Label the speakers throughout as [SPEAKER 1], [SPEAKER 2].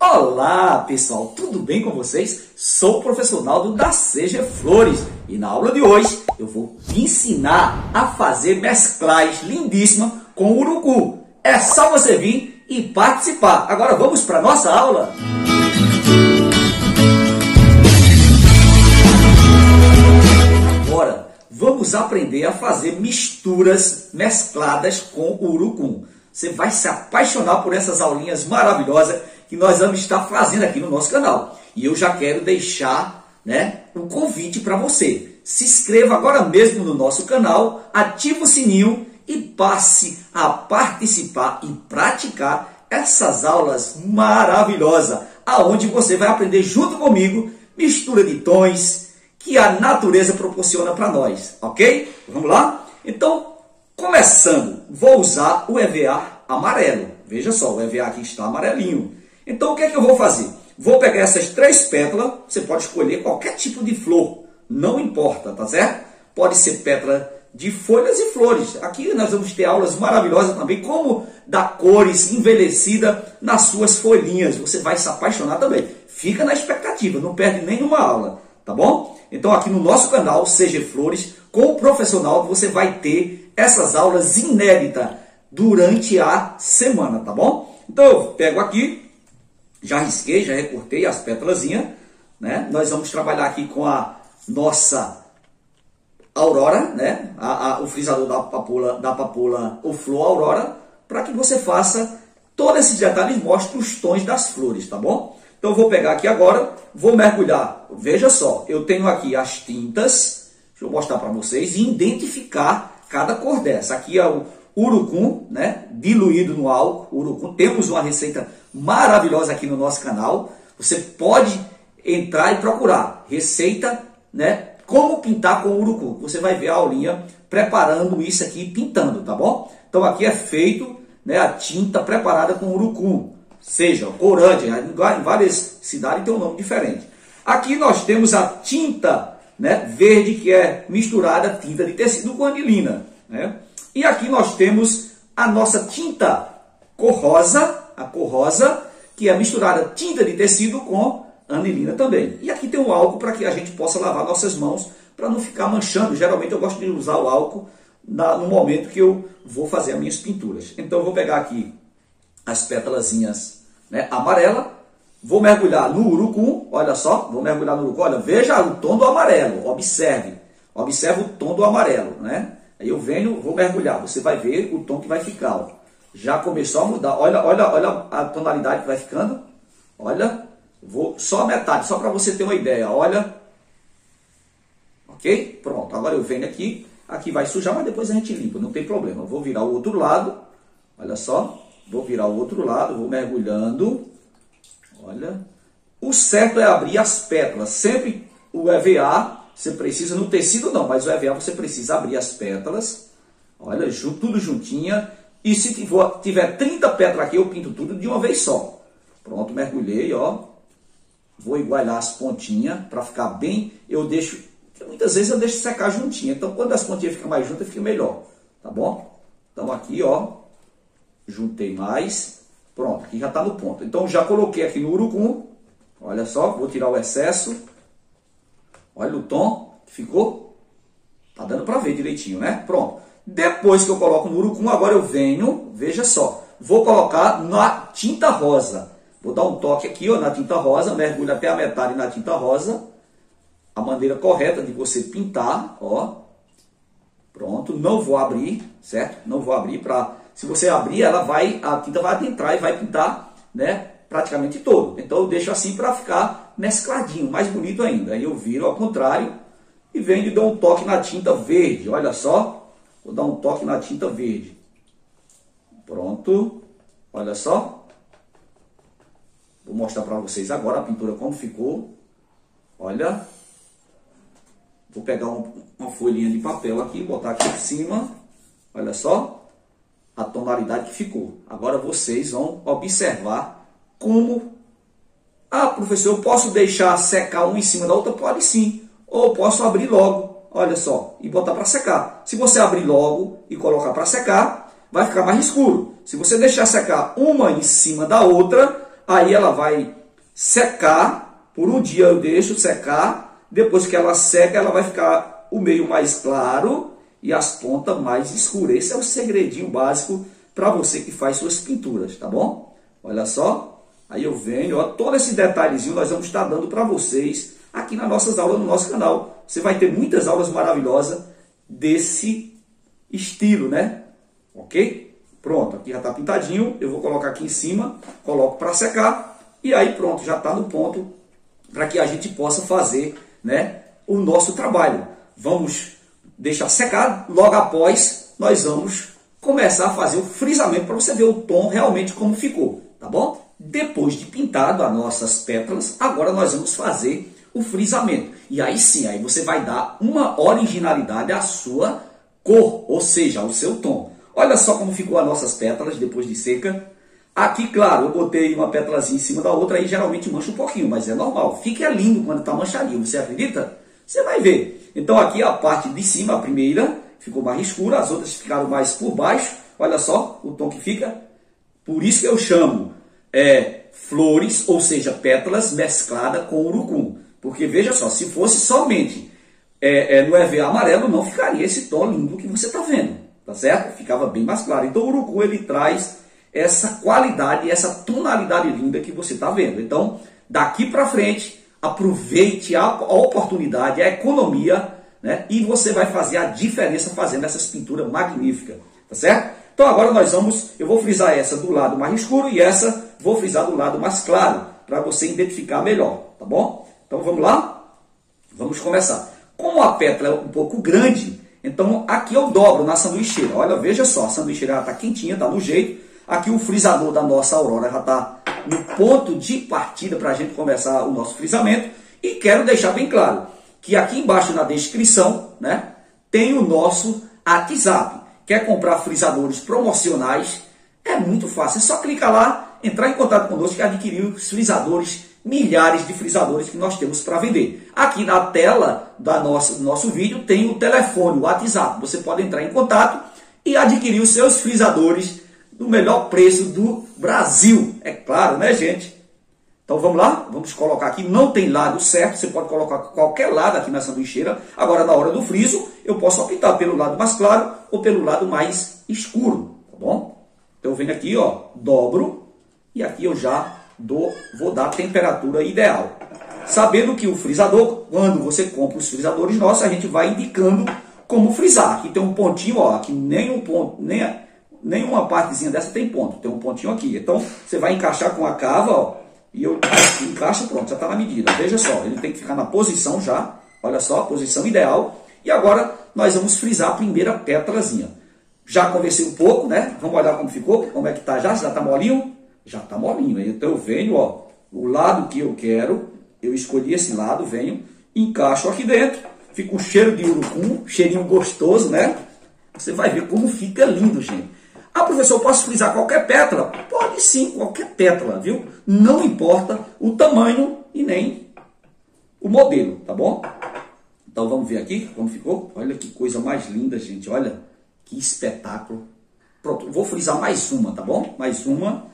[SPEAKER 1] Olá pessoal, tudo bem com vocês? Sou o professor Naldo da Seja Flores e na aula de hoje eu vou ensinar a fazer mesclagem lindíssima com urucu. É só você vir e participar. Agora vamos para nossa aula. Agora vamos aprender a fazer misturas mescladas com urucum. Você vai se apaixonar por essas aulinhas maravilhosas que nós vamos estar fazendo aqui no nosso canal. E eu já quero deixar né, um convite para você. Se inscreva agora mesmo no nosso canal, ative o sininho e passe a participar e praticar essas aulas maravilhosas, aonde você vai aprender junto comigo mistura de tons que a natureza proporciona para nós, ok? Vamos lá? Então, começando, vou usar o EVA amarelo. Veja só, o EVA aqui está amarelinho. Então o que é que eu vou fazer? Vou pegar essas três pétalas, você pode escolher qualquer tipo de flor, não importa, tá certo? Pode ser pétala de folhas e flores. Aqui nós vamos ter aulas maravilhosas também, como dar cores envelhecida nas suas folhinhas. Você vai se apaixonar também. Fica na expectativa, não perde nenhuma aula, tá bom? Então aqui no nosso canal, Seja Flores, com o profissional, você vai ter essas aulas inéditas durante a semana, tá bom? Então eu pego aqui, já risquei, já recortei as pétalazinhas, né? Nós vamos trabalhar aqui com a nossa aurora, né? A, a, o frisador da papoula, da papoula, o flor aurora, para que você faça todos esses detalhes mostre os tons das flores, tá bom? Então eu vou pegar aqui agora, vou mergulhar. Veja só, eu tenho aqui as tintas, deixa eu mostrar para vocês, e identificar cada cor dessa. Aqui é o urucum, né? Diluído no álcool, urucum. Temos uma receita maravilhosa aqui no nosso canal. Você pode entrar e procurar receita, né? Como pintar com urucum. Você vai ver a aulinha preparando isso aqui, pintando, tá bom? Então aqui é feito né, a tinta preparada com urucum. Seja corante, em várias cidades tem um nome diferente. Aqui nós temos a tinta né, verde, que é misturada tinta de tecido com anilina. Né? E aqui nós temos a nossa tinta cor rosa, a cor rosa, que é misturada tinta de tecido com anilina também. E aqui tem o álcool para que a gente possa lavar nossas mãos para não ficar manchando. Geralmente eu gosto de usar o álcool no momento que eu vou fazer as minhas pinturas. Então eu vou pegar aqui as pétalazinhas né, amarela, vou mergulhar no urucum, olha só, vou mergulhar no urucum, olha, veja o tom do amarelo, observe, observe o tom do amarelo, né? Aí eu venho, vou mergulhar, você vai ver o tom que vai ficar, ó já começou a mudar. Olha, olha, olha a tonalidade que vai ficando. Olha, vou só a metade, só para você ter uma ideia. Olha, ok? Pronto. Agora eu venho aqui, aqui vai sujar, mas depois a gente limpa, não tem problema. Vou virar o outro lado. Olha só, vou virar o outro lado, vou mergulhando. Olha, o certo é abrir as pétalas. Sempre o EVA, você precisa no tecido não, mas o EVA você precisa abrir as pétalas. Olha, tudo juntinha e se tiver 30 pétalas aqui, eu pinto tudo de uma vez só. Pronto, mergulhei, ó. Vou igualar as pontinhas para ficar bem. Eu deixo, muitas vezes eu deixo secar juntinho. Então, quando as pontinhas ficam mais juntas, fica melhor. Tá bom? Então, aqui, ó. Juntei mais. Pronto, aqui já está no ponto. Então, já coloquei aqui no urucum. Olha só, vou tirar o excesso. Olha o tom que ficou. Tá dando para ver direitinho, né? Pronto. Depois que eu coloco no urucum, agora eu venho, veja só, vou colocar na tinta rosa. Vou dar um toque aqui ó, na tinta rosa, mergulho até a metade na tinta rosa. A maneira correta de você pintar, ó. Pronto, não vou abrir, certo? Não vou abrir para... Se você abrir, ela vai, a tinta vai adentrar e vai pintar, né? Praticamente todo. Então eu deixo assim para ficar mescladinho, mais bonito ainda. Aí eu viro ao contrário e venho e dou um toque na tinta verde, olha só. Vou dar um toque na tinta verde. Pronto. Olha só. Vou mostrar para vocês agora a pintura como ficou. Olha. Vou pegar um, uma folhinha de papel aqui, botar aqui em cima. Olha só a tonalidade que ficou. Agora vocês vão observar como... Ah, professor, eu posso deixar secar um em cima da outra? Pode sim. Ou posso abrir logo olha só, e botar para secar. Se você abrir logo e colocar para secar, vai ficar mais escuro. Se você deixar secar uma em cima da outra, aí ela vai secar, por um dia eu deixo secar, depois que ela seca, ela vai ficar o meio mais claro e as pontas mais escuras. Esse é o segredinho básico para você que faz suas pinturas, tá bom? Olha só, aí eu venho, ó, todo esse detalhezinho nós vamos estar dando para vocês aqui nas nossas aulas no nosso canal. Você vai ter muitas aulas maravilhosas desse estilo, né? Ok? Pronto, aqui já está pintadinho. Eu vou colocar aqui em cima, coloco para secar. E aí pronto, já está no ponto para que a gente possa fazer né, o nosso trabalho. Vamos deixar secar, logo após nós vamos começar a fazer o frisamento para você ver o tom realmente como ficou, tá bom? Depois de pintado as nossas pétalas, agora nós vamos fazer o frisamento. E aí sim, aí você vai dar uma originalidade à sua cor, ou seja, ao seu tom. Olha só como ficou as nossas pétalas depois de seca. Aqui, claro, eu botei uma pétalazinha em cima da outra, aí geralmente mancha um pouquinho, mas é normal. Fica lindo quando está manchadinho, você acredita? Você vai ver. Então aqui a parte de cima, a primeira, ficou mais escura, as outras ficaram mais por baixo. Olha só o tom que fica. Por isso que eu chamo é, flores, ou seja, pétalas mesclada com urucum. Porque veja só, se fosse somente é, é, no EVA amarelo, não ficaria esse tom lindo que você está vendo, tá certo? Ficava bem mais claro. Então o urucum ele traz essa qualidade, essa tonalidade linda que você está vendo. Então, daqui para frente, aproveite a, a oportunidade, a economia, né? E você vai fazer a diferença fazendo essas pinturas magníficas, tá certo? Então agora nós vamos, eu vou frisar essa do lado mais escuro e essa vou frisar do lado mais claro, para você identificar melhor, tá bom? Então vamos lá? Vamos começar. Como a pétala é um pouco grande, então aqui eu dobro na sanduicheira. Olha, veja só, a sanduicheira está quentinha, está no jeito. Aqui o frisador da nossa Aurora já está no ponto de partida para a gente começar o nosso frisamento. E quero deixar bem claro que aqui embaixo na descrição né, tem o nosso WhatsApp. Quer comprar frisadores promocionais? É muito fácil, é só clicar lá, entrar em contato conosco e adquirir os frisadores milhares de frisadores que nós temos para vender. Aqui na tela da nossa, do nosso vídeo tem o telefone, o WhatsApp. Você pode entrar em contato e adquirir os seus frisadores do melhor preço do Brasil. É claro, né, gente? Então vamos lá? Vamos colocar aqui. Não tem lado certo, você pode colocar qualquer lado aqui na sanduicheira. Agora, na hora do friso, eu posso optar pelo lado mais claro ou pelo lado mais escuro, tá bom? Então eu venho aqui, ó, dobro e aqui eu já do, vou dar a temperatura ideal. Sabendo que o frisador, quando você compra os frisadores nossos, a gente vai indicando como frisar. Aqui tem um pontinho, ó, aqui nem um ponto, nem, nenhuma partezinha dessa tem ponto, tem um pontinho aqui. Então você vai encaixar com a cava, ó, e eu encaixo, pronto, já está na medida. Veja só, ele tem que ficar na posição já, olha só, a posição ideal. E agora nós vamos frisar a primeira pétalazinha. Já conversei um pouco, né? Vamos olhar como ficou, como é que tá já, já tá molinho já está molinho. Então eu venho, ó, o lado que eu quero, eu escolhi esse lado, venho, encaixo aqui dentro, fica um cheiro de urucum, cheirinho gostoso, né? Você vai ver como fica lindo, gente. Ah, professor, posso frisar qualquer pétala? Pode sim, qualquer pétala, viu? Não importa o tamanho e nem o modelo, tá bom? Então vamos ver aqui como ficou. Olha que coisa mais linda, gente. Olha que espetáculo. Pronto, vou frisar mais uma, tá bom? Mais uma.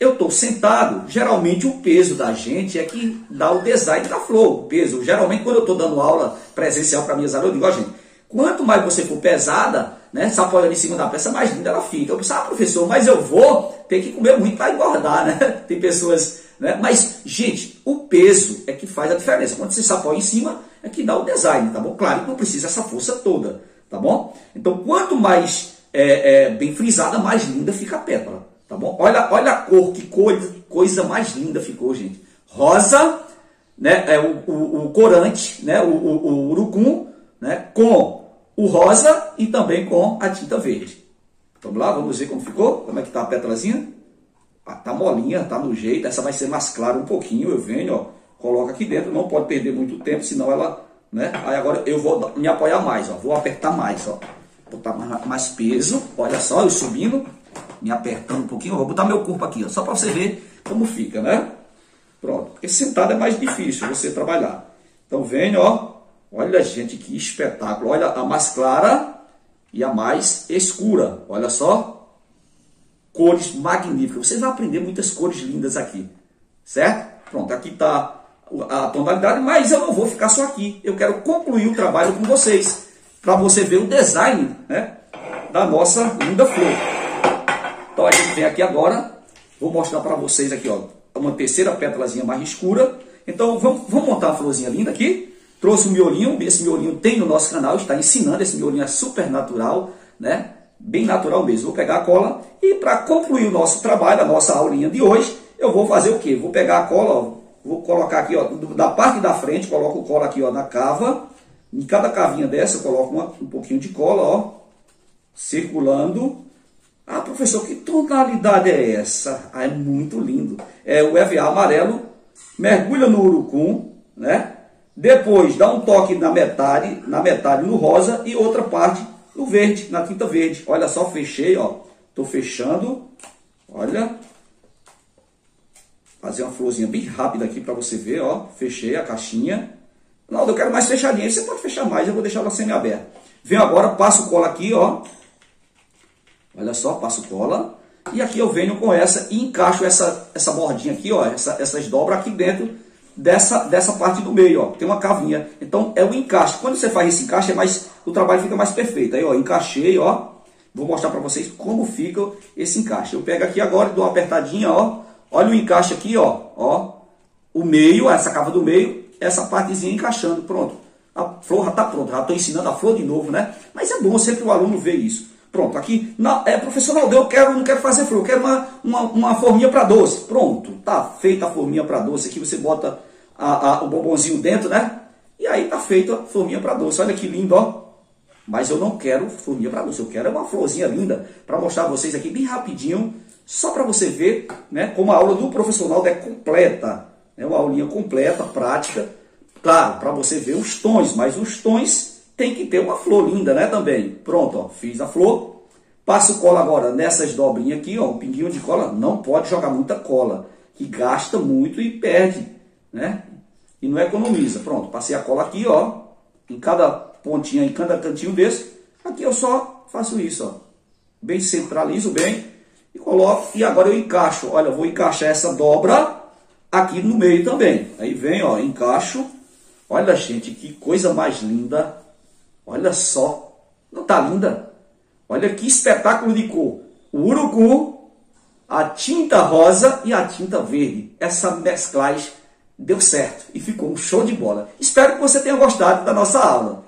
[SPEAKER 1] Eu estou sentado, geralmente o peso da gente é que dá o design da flor, o peso. Geralmente quando eu estou dando aula presencial para minhas alunas, eu digo, ó, gente, quanto mais você for pesada, né, se apoiando em cima da peça, mais linda ela fica. Eu penso, ah, professor, mas eu vou ter que comer muito para engordar, né? Tem pessoas, né? Mas, gente, o peso é que faz a diferença. Quando você se apoia em cima, é que dá o design, tá bom? Claro que não precisa essa força toda, tá bom? Então, quanto mais é, é, bem frisada, mais linda fica a pétala. Tá bom? Olha, olha a cor, que coisa, coisa mais linda ficou, gente. Rosa, né? É o, o, o corante, né? O, o, o urucum, né? Com o rosa e também com a tinta verde. Vamos lá, vamos ver como ficou, como é que tá a pétalazinha. Ah, tá molinha, tá no jeito. Essa vai ser mais clara um pouquinho. Eu venho, ó, coloco aqui dentro. Não pode perder muito tempo, senão ela, né? Aí agora eu vou me apoiar mais, ó. Vou apertar mais, ó. Botar mais, mais peso. Olha só, eu subindo me apertando um pouquinho. Eu vou botar meu corpo aqui, ó, só para você ver como fica, né? Pronto. Porque sentado é mais difícil você trabalhar. Então vem, ó. Olha, gente, que espetáculo. Olha a mais clara e a mais escura. Olha só. Cores magníficas. Você vai aprender muitas cores lindas aqui. certo? Pronto, aqui está a tonalidade, mas eu não vou ficar só aqui. Eu quero concluir o trabalho com vocês, para você ver o design né, da nossa linda flor. Então a gente vem aqui agora, vou mostrar para vocês aqui, ó, uma terceira pétalazinha mais escura. Então vamos, vamos montar uma florzinha linda aqui. Trouxe um miolinho, esse miolinho tem no nosso canal, está ensinando, esse miolinho é super natural, né? Bem natural mesmo. Vou pegar a cola e para concluir o nosso trabalho, a nossa aulinha de hoje, eu vou fazer o quê? Vou pegar a cola, ó, vou colocar aqui, ó, da parte da frente, coloco cola aqui, ó, na cava. Em cada cavinha dessa, eu coloco uma, um pouquinho de cola, ó, circulando. Ah, professor, que tonalidade é essa? Ah, é muito lindo. É o EVA amarelo, mergulha no urucum, né? Depois dá um toque na metade, na metade no rosa e outra parte no verde, na tinta verde. Olha só, fechei, ó. Tô fechando. Olha. Fazer uma florzinha bem rápida aqui para você ver, ó. Fechei a caixinha. Não, eu quero mais fechadinha. Você pode fechar mais, eu vou deixar ela semi-aberta. Venho agora, passo cola aqui, ó. Olha só, passo cola. E aqui eu venho com essa e encaixo essa, essa bordinha aqui, ó. Essa, essas dobras aqui dentro dessa, dessa parte do meio, ó. Tem uma cavinha. Então é o encaixe. Quando você faz esse encaixe, é mais, o trabalho fica mais perfeito. Aí, ó, encaixei, ó. Vou mostrar para vocês como fica esse encaixe. Eu pego aqui agora e dou uma apertadinha, ó. Olha o encaixe aqui, ó. ó. O meio, essa cava do meio, essa partezinha encaixando. Pronto. A flor já está pronta. Já estou ensinando a flor de novo, né? Mas é bom sempre o aluno ver isso. Pronto, aqui, na, é, professor eu quero, não quero fazer flor, eu quero uma, uma, uma forminha para doce. Pronto, tá feita a forminha para doce. Aqui você bota a, a, o bombonzinho dentro, né? E aí tá feita a forminha para doce. Olha que lindo, ó. Mas eu não quero forminha para doce, eu quero uma florzinha linda para mostrar a vocês aqui bem rapidinho, só para você ver né, como a aula do profissional é completa. É uma aulinha completa, prática. Claro, para você ver os tons, mas os tons tem que ter uma flor linda, né, também. Pronto, ó, fiz a flor. Passo cola agora nessas dobrinhas aqui, ó, um pinguinho de cola. Não pode jogar muita cola, que gasta muito e perde, né? E não economiza. Pronto, passei a cola aqui, ó, em cada pontinha, em cada cantinho desse. Aqui eu só faço isso, ó. Bem centralizo bem e coloco. E agora eu encaixo. Olha, eu vou encaixar essa dobra aqui no meio também. Aí vem, ó, encaixo. Olha, gente, que coisa mais linda. Olha só. Não tá linda? Olha que espetáculo de cor. O urucu, a tinta rosa e a tinta verde. Essa mesclagem deu certo e ficou um show de bola. Espero que você tenha gostado da nossa aula.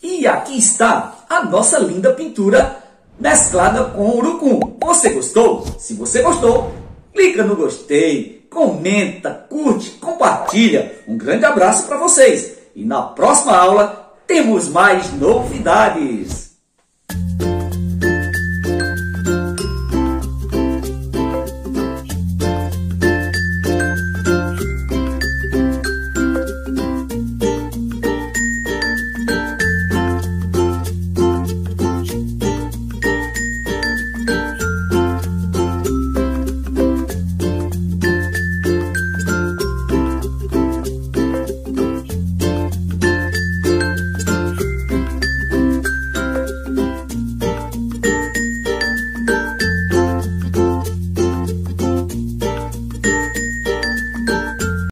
[SPEAKER 1] E aqui está a nossa linda pintura mesclada com urucum. Você gostou? Se você gostou, clica no gostei, comenta, curte, compartilha. Um grande abraço para vocês e na próxima aula temos mais novidades.